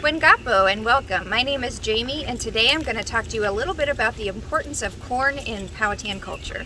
Wingapo and welcome. My name is Jamie and today I'm going to talk to you a little bit about the importance of corn in Powhatan culture.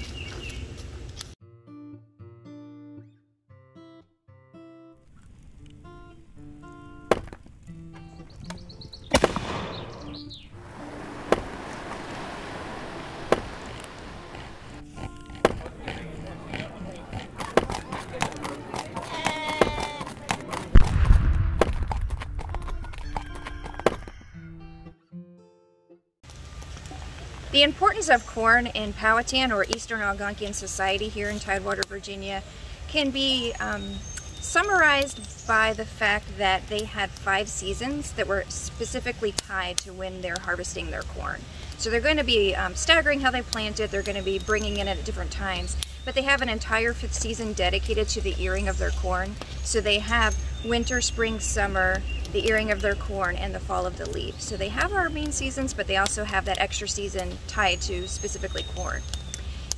The importance of corn in Powhatan or Eastern Algonquian society here in Tidewater, Virginia can be um, summarized by the fact that they had five seasons that were specifically tied to when they're harvesting their corn. So they're going to be um, staggering how they plant it, they're going to be bringing in it at different times, but they have an entire fifth season dedicated to the earing of their corn. So they have winter, spring, summer, the earing of their corn, and the fall of the leaf. So they have our main seasons, but they also have that extra season tied to specifically corn.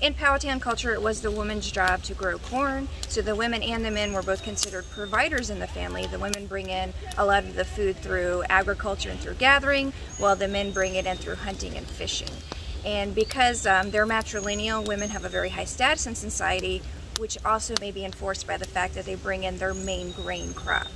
In Powhatan culture, it was the woman's job to grow corn, so the women and the men were both considered providers in the family. The women bring in a lot of the food through agriculture and through gathering, while the men bring it in through hunting and fishing. And because um, they're matrilineal, women have a very high status in society, which also may be enforced by the fact that they bring in their main grain crop.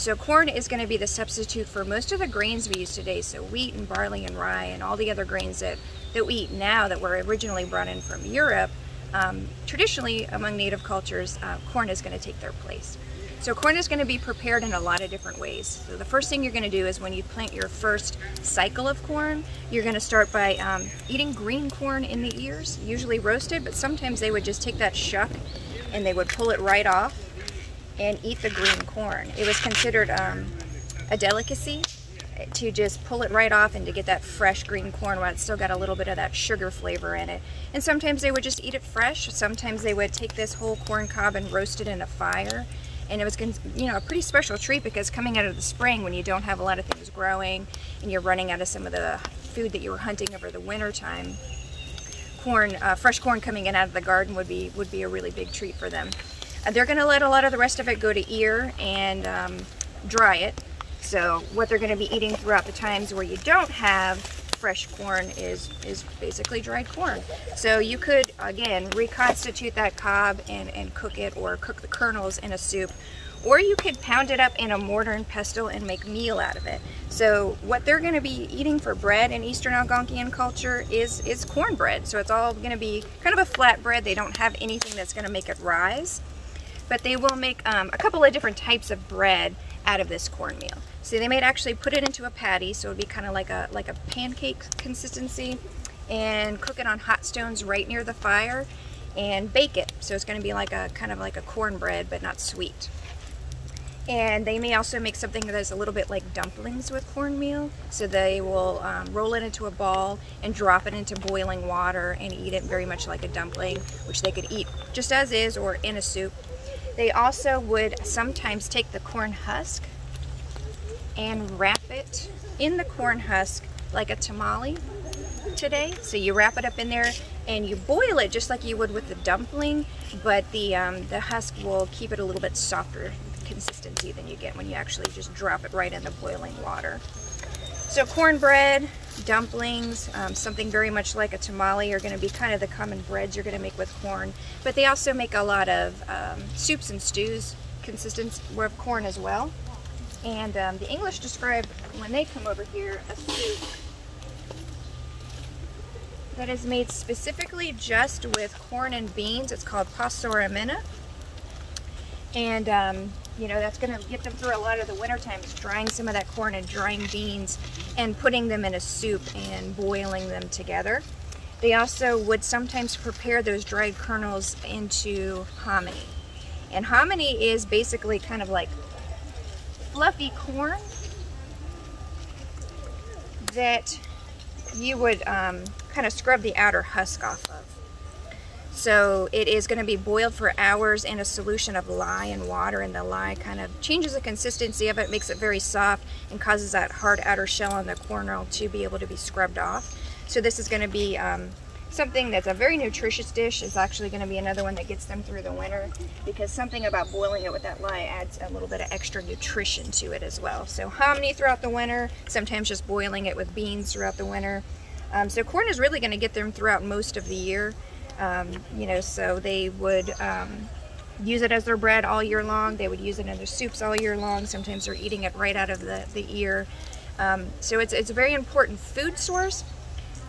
So corn is going to be the substitute for most of the grains we use today, so wheat and barley and rye and all the other grains that, that we eat now that were originally brought in from Europe. Um, traditionally, among native cultures, uh, corn is going to take their place. So corn is going to be prepared in a lot of different ways. So the first thing you're going to do is when you plant your first cycle of corn, you're going to start by um, eating green corn in the ears, usually roasted, but sometimes they would just take that shuck and they would pull it right off and eat the green corn. It was considered um, a delicacy to just pull it right off and to get that fresh green corn while it's still got a little bit of that sugar flavor in it. And sometimes they would just eat it fresh. Sometimes they would take this whole corn cob and roast it in a fire. And it was, you know, a pretty special treat because coming out of the spring when you don't have a lot of things growing and you're running out of some of the food that you were hunting over the winter time, corn, uh, fresh corn coming in out of the garden would be would be a really big treat for them. Uh, they're going to let a lot of the rest of it go to ear and um, dry it. So what they're going to be eating throughout the times where you don't have fresh corn is, is basically dried corn. So you could, again, reconstitute that cob and, and cook it or cook the kernels in a soup. Or you could pound it up in a mortar and pestle and make meal out of it. So what they're going to be eating for bread in Eastern Algonquian culture is, is cornbread. So it's all going to be kind of a flat bread. They don't have anything that's going to make it rise but they will make um, a couple of different types of bread out of this cornmeal. So they might actually put it into a patty, so it would be kind of like a, like a pancake consistency, and cook it on hot stones right near the fire, and bake it. So it's going to be like a kind of like a cornbread, but not sweet. And they may also make something that's a little bit like dumplings with cornmeal. So they will um, roll it into a ball and drop it into boiling water and eat it very much like a dumpling, which they could eat just as is or in a soup. They also would sometimes take the corn husk and wrap it in the corn husk like a tamale today. So you wrap it up in there and you boil it just like you would with the dumpling, but the, um, the husk will keep it a little bit softer consistency than you get when you actually just drop it right in the boiling water. So cornbread, dumplings, um, something very much like a tamale are going to be kind of the common breads you're going to make with corn. But they also make a lot of um, soups and stews consistent with corn as well. And um, the English describe, when they come over here, a soup that is made specifically just with corn and beans. It's called passoramena. And um, you know, that's going to get them through a lot of the winter times, drying some of that corn and drying beans and putting them in a soup and boiling them together. They also would sometimes prepare those dried kernels into hominy. And hominy is basically kind of like fluffy corn that you would um, kind of scrub the outer husk off of. So it is going to be boiled for hours in a solution of lye and water and the lye kind of changes the consistency of it, makes it very soft and causes that hard outer shell on the kernel to be able to be scrubbed off. So this is going to be um, something that's a very nutritious dish It's actually going to be another one that gets them through the winter because something about boiling it with that lye adds a little bit of extra nutrition to it as well. So hominy throughout the winter, sometimes just boiling it with beans throughout the winter. Um, so corn is really going to get them throughout most of the year. Um, you know, so they would um, use it as their bread all year long. They would use it in their soups all year long. Sometimes they're eating it right out of the, the ear. Um, so it's, it's a very important food source.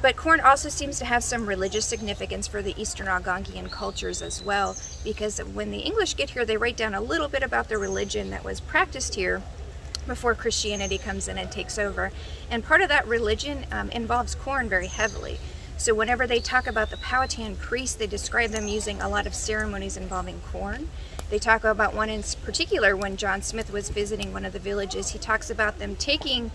But corn also seems to have some religious significance for the Eastern Algonquian cultures as well, because when the English get here, they write down a little bit about the religion that was practiced here before Christianity comes in and takes over. And part of that religion um, involves corn very heavily. So whenever they talk about the Powhatan priests, they describe them using a lot of ceremonies involving corn. They talk about one in particular when John Smith was visiting one of the villages. He talks about them taking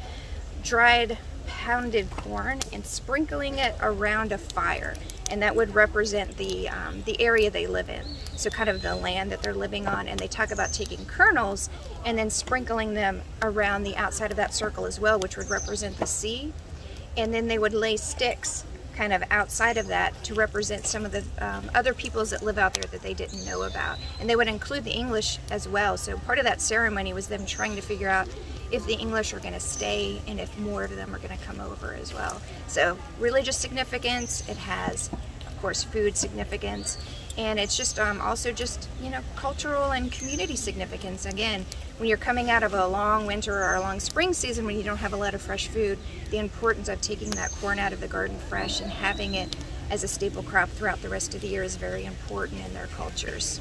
dried pounded corn and sprinkling it around a fire and that would represent the um, the area they live in so kind of the land that they're living on and they talk about taking kernels and then sprinkling them around the outside of that circle as well which would represent the sea and then they would lay sticks kind of outside of that to represent some of the um, other peoples that live out there that they didn't know about and they would include the English as well so part of that ceremony was them trying to figure out if the English are going to stay and if more of them are going to come over as well. So religious significance, it has of course food significance, and it's just um, also just you know cultural and community significance. Again, when you're coming out of a long winter or a long spring season when you don't have a lot of fresh food, the importance of taking that corn out of the garden fresh and having it as a staple crop throughout the rest of the year is very important in their cultures.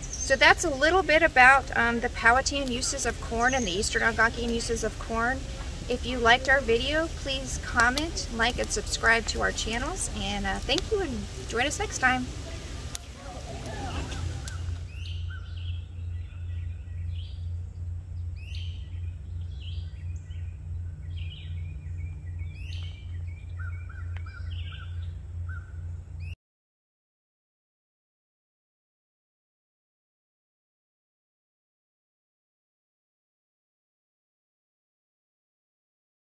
So that's a little bit about um, the Powhatan uses of corn and the Eastern Algonquian uses of corn. If you liked our video, please comment, like, and subscribe to our channels. And uh, thank you and join us next time.